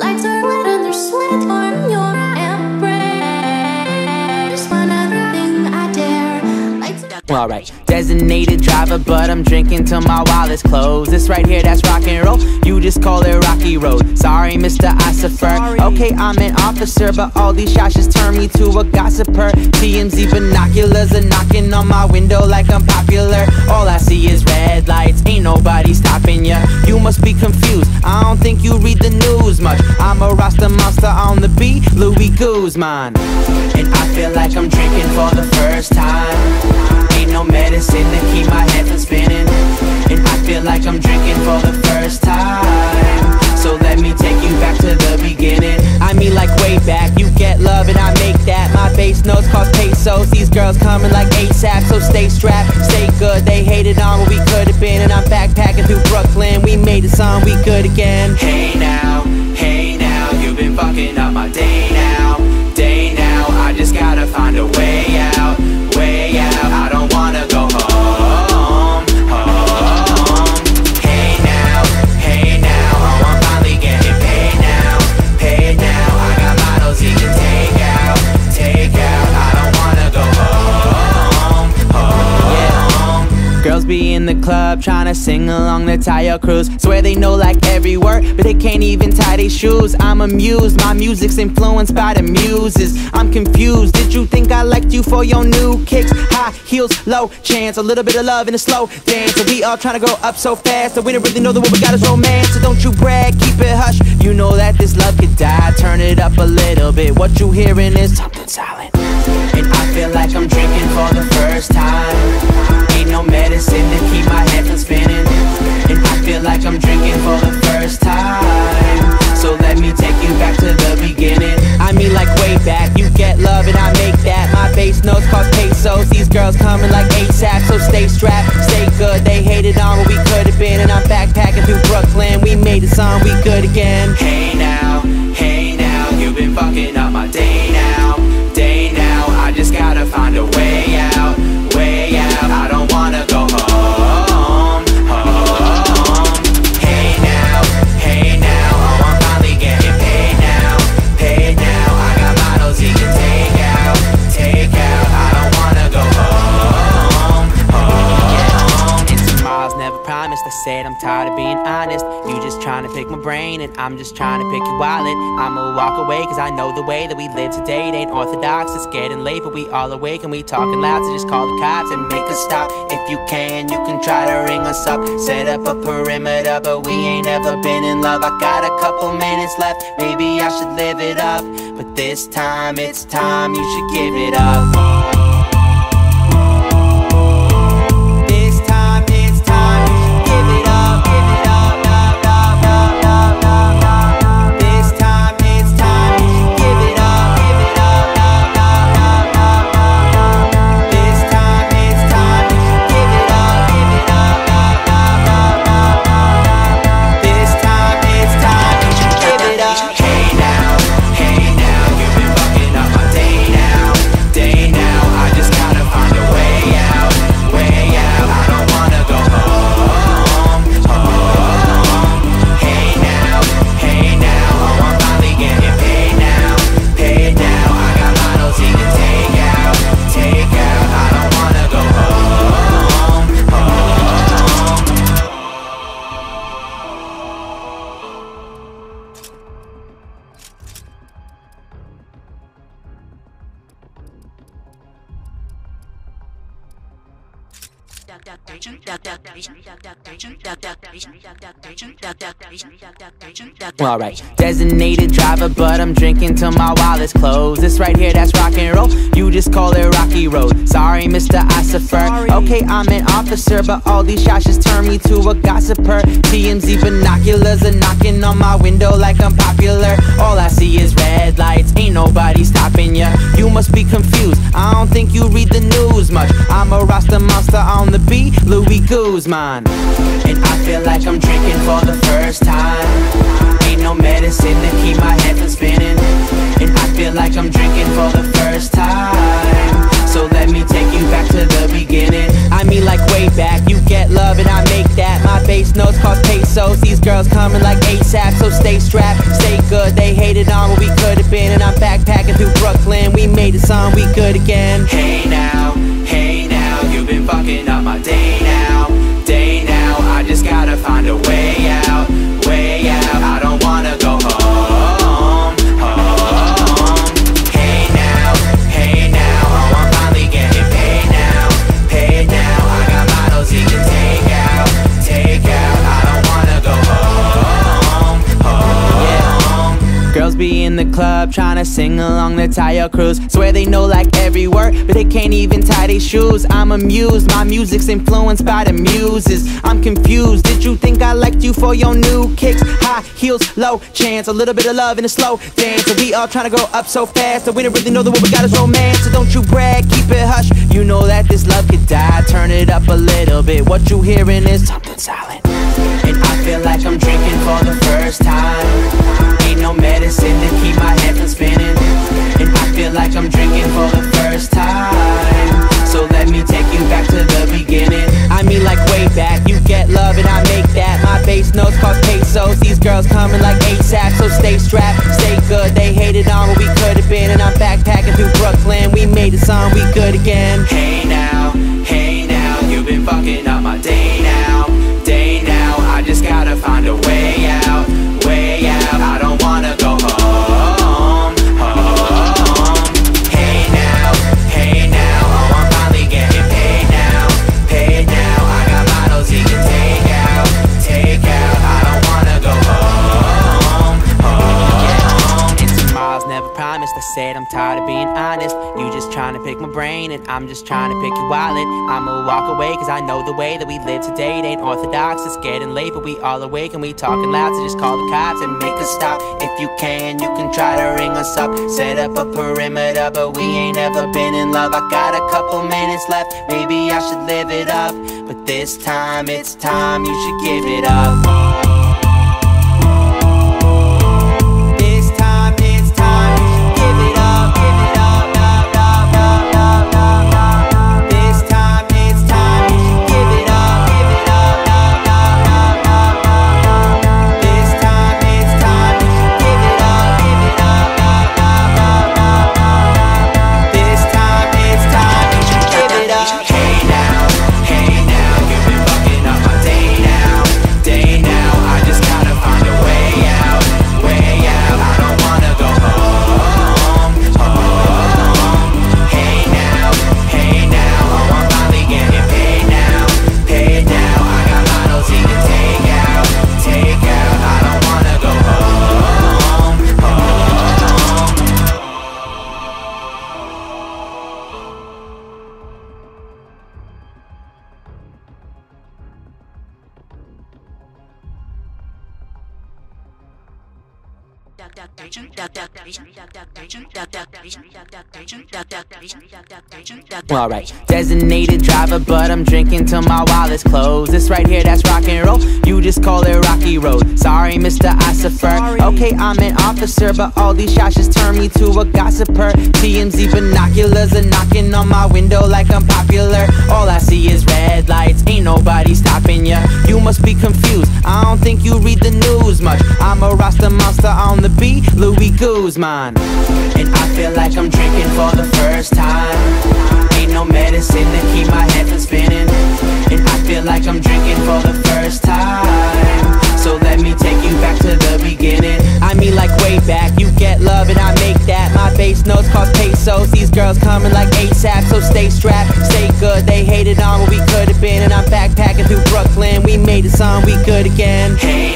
Lights are lit and there's sweat Alright, designated driver, but I'm drinking till my wallet's closed. This right here, that's rock and roll. You just call it Rocky Road. Sorry, Mr. Ossifer. Okay, I'm an officer, but all these shots just turn me to a gossiper. TMZ binoculars are knocking on my window like I'm popular. All I see is red lights, ain't nobody stopping ya. You must be confused. I don't think you read the news much. I'm a Rasta monster on the beat, Luis Guzman. And I feel like I'm drinking for the first time. No medicine to keep my head from spinning. And I feel like I'm drinking for the first time. So let me take you back to the beginning. I mean, like way back. You get love and I make that. My bass notes cost pesos. These girls coming like ASAP. So stay strapped, stay good. They hated on what we could have been. And I'm backpacking through Brooklyn. We made it song we good again. Hey now, hey now. You've been fucking up my day now. To sing along the tire cruise. Swear they know like every word, but they can't even tie their shoes. I'm amused, my music's influenced by the muses. I'm confused. Did you think I liked you for your new kicks? High heels, low chance, a little bit of love in a slow dance. And we all trying to go up so fast that we don't really know that what we got is romance. So don't you brag, keep it hush. You know that this love could die. Turn it up a little bit. What you hearing is something silent. And pesos. These girls coming like ASAP. So stay strapped, stay good. They hated on what we could have been. And I'm backpacking through said I'm tired of being honest. You just trying to pick my brain, and I'm just trying to pick your wallet. I'ma walk away, cause I know the way that we live today it ain't orthodox. It's getting late, but we all awake and we talking loud, so just call the cops and make us stop. If you can, you can try to ring us up. Set up a perimeter, but we ain't ever been in love. I got a couple minutes left, maybe I should live it up. But this time, it's time, you should give it up. Alright, designated driver, but I'm drinking till my wallet's closed. This right here, that's rock and roll. You just call it Rocky Road. Sorry, Mr. Ossifer. Okay, I'm an officer, but all these shots just turn me to a gossiper. TMZ binoculars are knocking on my window like I'm popular. All I see is red lights, ain't nobody stopping ya. You must be confused. I don't think you read the news much. I'm a Rasta monster on the beat, Luis Guzman. And I feel like I'm drinking for the first time. Ain't no medicine to keep my head from spinning. And I feel like I'm drinking for the first time. So let me take you back to the beginning. I mean, like way back. You get love and I make that. My bass notes cost pesos. These girls coming like ASAP, so stay strapped, stay good. They hated on what we could have been, and I'm backpacking through Brooklyn. We made it song, we good again. Hey in the club trying to sing along the tire cruise. Swear they know like every word, but they can't even tie their shoes. I'm amused, my music's influenced by the muses. I'm confused. Did you think I liked you for your new kicks? High heels, low chance, a little bit of love in a slow dance. We all trying to grow up so fast that we don't really know that what we got is romance. So don't you brag, keep it hush. You know that this love could die. Turn it up a little bit. What you hearing is something silent. And I feel like I'm drinking for the first time. Medicine to keep my head from spinning. And I feel like I'm drinking for the first time. So let me take you back to the beginning. I mean like way back, you get love and I make that. My bass notes cost pesos, these girls coming like ASAP So stay strapped, stay good, they hated on what we could have been. And I'm backpacking through Brooklyn, we made it song, we good again tired of being honest. You just trying to pick my brain and I'm just trying to pick your wallet. I'ma walk away cause I know the way that we live today. It ain't orthodox It's getting late but we all awake and we talking loud. So just call the cops and make a stop. If you can, you can try to ring us up. Set up a perimeter but we ain't ever been in love. I got a couple minutes left, maybe I should live it up. But this time, it's time, you should give it up Alright, designated driver, but I'm drinking till my wallet's closed. This right here, that's rock and roll. You just call it Rocky Road. Mr. Ossifer. Okay, I'm an officer, but all these shots just turn me to a gossiper. TMZ binoculars are knocking on my window like I'm popular. All I see is red lights, ain't nobody stopping ya. You must be confused. I don't think you read the news much. I'm a Rasta monster on the beat, Luis Guzman. And I feel like I'm drinking for the first time. Girls coming like ASAP So stay strapped, stay good, they hated on what we could have been And I'm backpacking through Brooklyn, we made it song, we good again. Hey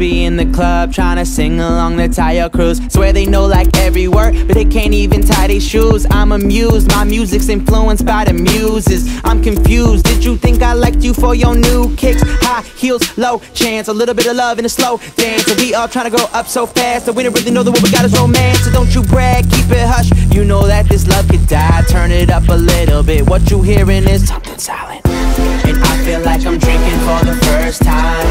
be in the club trying to sing along the tire cruise. Swear they know like every word, but they can't even tie their shoes. I'm amused, my music's influenced by the muses. I'm confused. Did you think I liked you for your new kicks? High heels, low chance, a little bit of love in a slow dance. And we all trying to go up so fast that we don't really know that what we got is romance. So don't you brag, keep it hush. You know that this love could die. Turn it up a little bit. What you hearing is something silent. And I feel like I'm drinking for the first time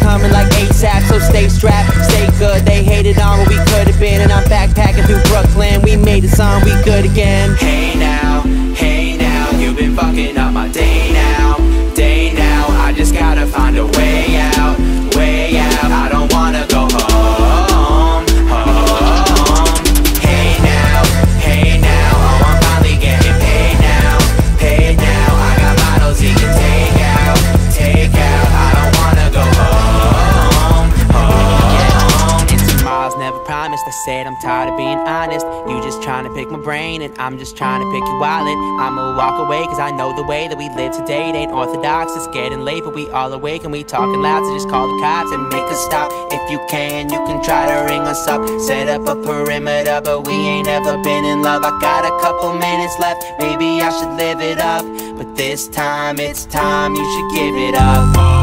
coming like ASAP So stay strapped, stay good, they hated on what we could've been And I'm backpacking through Brooklyn, we made the song, we good again. Hey brain And I'm just trying to pick your wallet. I'ma walk away cause I know the way that we live today. It ain't orthodox It's getting late but we all awake and we talking loud. So just call the cops and make a stop. If you can, you can try to ring us up. Set up a perimeter but we ain't ever been in love. I got a couple minutes left, maybe I should live it up. But this time, it's time, you should give it up